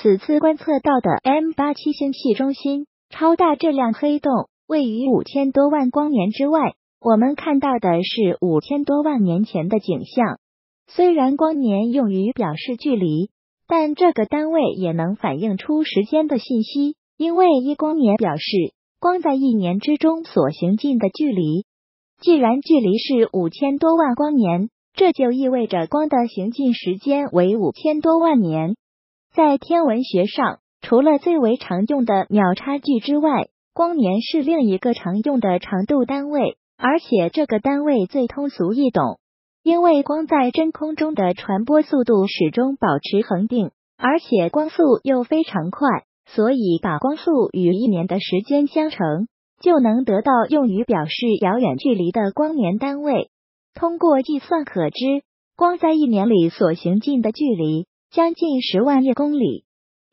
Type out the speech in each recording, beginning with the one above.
此次观测到的 M 八七星系中心超大质量黑洞位于五千多万光年之外，我们看到的是五千多万年前的景象。虽然光年用于表示距离，但这个单位也能反映出时间的信息，因为一光年表示光在一年之中所行进的距离。既然距离是五千多万光年，这就意味着光的行进时间为五千多万年。在天文学上，除了最为常用的秒差距之外，光年是另一个常用的长度单位，而且这个单位最通俗易懂。因为光在真空中的传播速度始终保持恒定，而且光速又非常快，所以把光速与一年的时间相乘。就能得到用于表示遥远距离的光年单位。通过计算可知，光在一年里所行进的距离将近十万亿公里。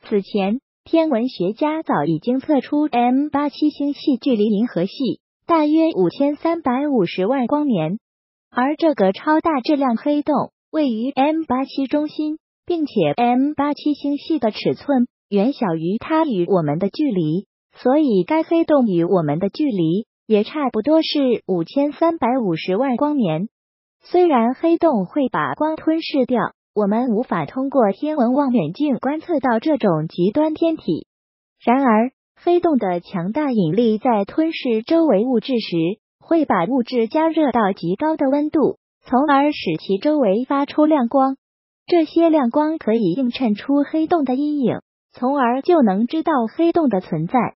此前，天文学家早已经测出 M 八七星系距离银河系大约五千三百五十万光年，而这个超大质量黑洞位于 M 八七中心，并且 M 八七星系的尺寸远小于它与我们的距离。所以，该黑洞与我们的距离也差不多是五千三百五十万光年。虽然黑洞会把光吞噬掉，我们无法通过天文望远镜观测到这种极端天体。然而，黑洞的强大引力在吞噬周围物质时，会把物质加热到极高的温度，从而使其周围发出亮光。这些亮光可以映衬出黑洞的阴影，从而就能知道黑洞的存在。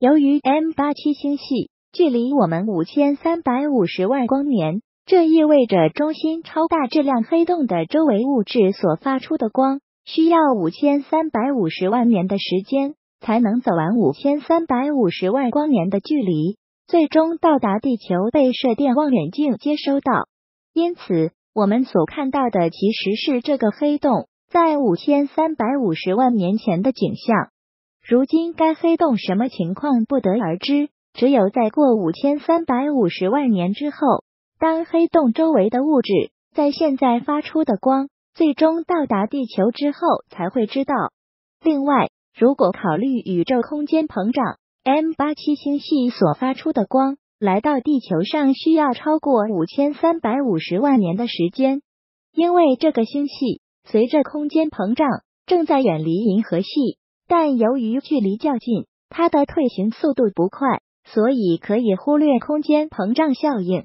由于 M 八七星系距离我们五千三百五十万光年，这意味着中心超大质量黑洞的周围物质所发出的光需要五千三百五十万年的时间才能走完五千三百五十万光年的距离，最终到达地球被射电望远镜接收到。因此，我们所看到的其实是这个黑洞在五千三百五十万年前的景象。如今，该黑洞什么情况不得而知。只有在过五千三百五十万年之后，当黑洞周围的物质在现在发出的光最终到达地球之后，才会知道。另外，如果考虑宇宙空间膨胀，M 八七星系所发出的光来到地球上需要超过五千三百五十万年的时间，因为这个星系随着空间膨胀正在远离银河系。但由于距离较近，它的退行速度不快，所以可以忽略空间膨胀效应。